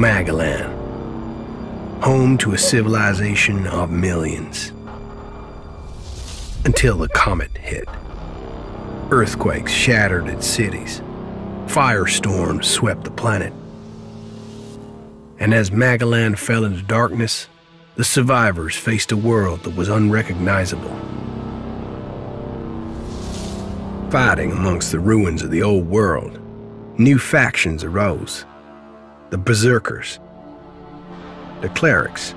Magalan, home to a civilization of millions. Until the comet hit. Earthquakes shattered its cities. Firestorms swept the planet. And as Magalan fell into darkness, the survivors faced a world that was unrecognizable. Fighting amongst the ruins of the old world, new factions arose. The Berserkers, the Clerics,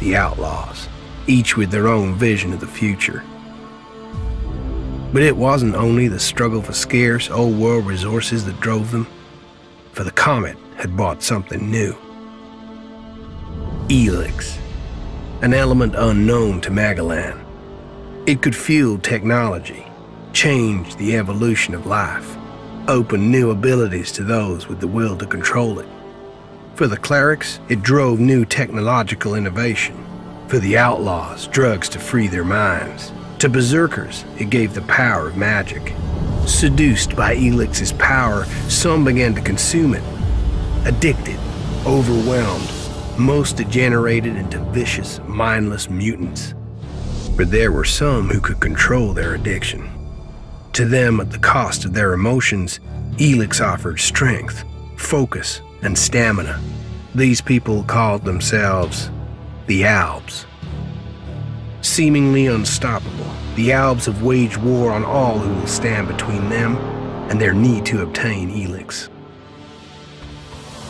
the Outlaws, each with their own vision of the future. But it wasn't only the struggle for scarce old world resources that drove them, for the Comet had brought something new. Elex, an element unknown to Magalan. It could fuel technology, change the evolution of life, open new abilities to those with the will to control it. For the clerics, it drove new technological innovation. For the outlaws, drugs to free their minds. To berserkers, it gave the power of magic. Seduced by Elex's power, some began to consume it. Addicted, overwhelmed, most degenerated into vicious, mindless mutants. But there were some who could control their addiction. To them, at the cost of their emotions, Elex offered strength, focus, and stamina. These people called themselves the Albs. Seemingly unstoppable, the Albs have waged war on all who will stand between them and their need to obtain Elex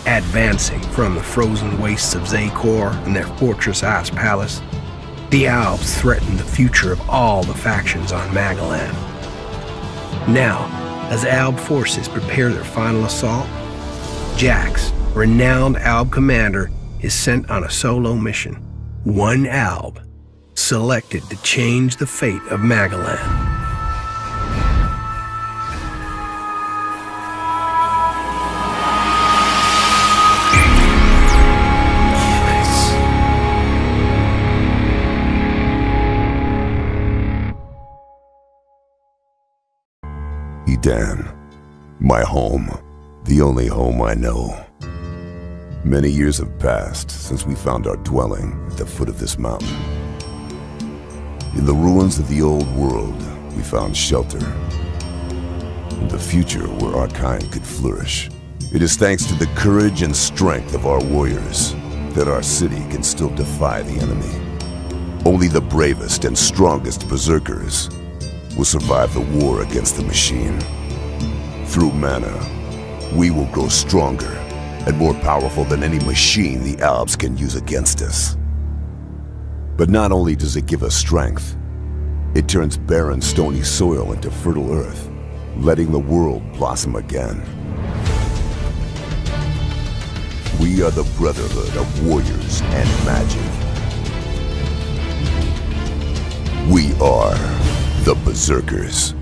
advancing from the frozen wastes of Xacor and their fortress Ice Palace, the Albs threatened the future of all the factions on Magalan. Now, as Alb forces prepare their final assault, Jax, renowned Alb commander, is sent on a solo mission. One Alb, selected to change the fate of Magalan. Edan. My home. The only home I know. Many years have passed since we found our dwelling at the foot of this mountain. In the ruins of the old world, we found shelter. And the future where our kind could flourish. It is thanks to the courage and strength of our warriors that our city can still defy the enemy. Only the bravest and strongest berserkers will survive the war against the machine. Through mana, we will grow stronger and more powerful than any machine the Albs can use against us. But not only does it give us strength, it turns barren stony soil into fertile earth, letting the world blossom again. We are the brotherhood of warriors and magic. We are the Berserkers.